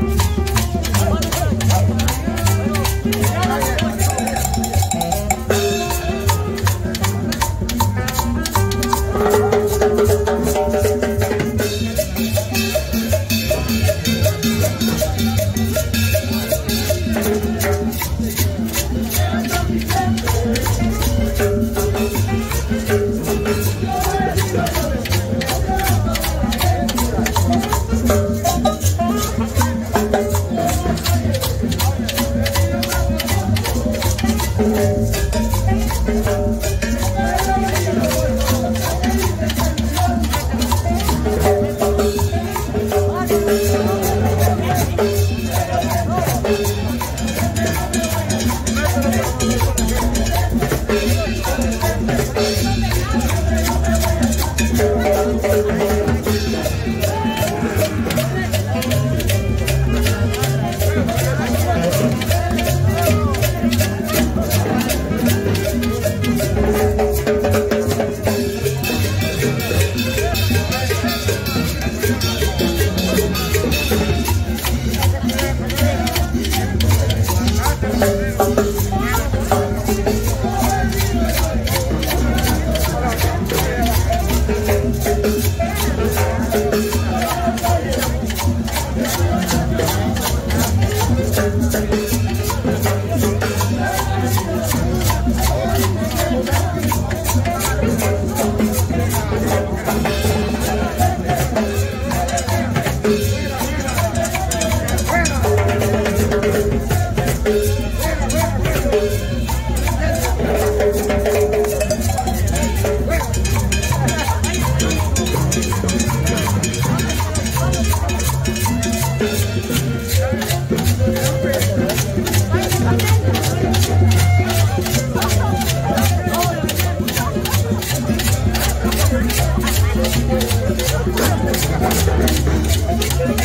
Thank Thank you.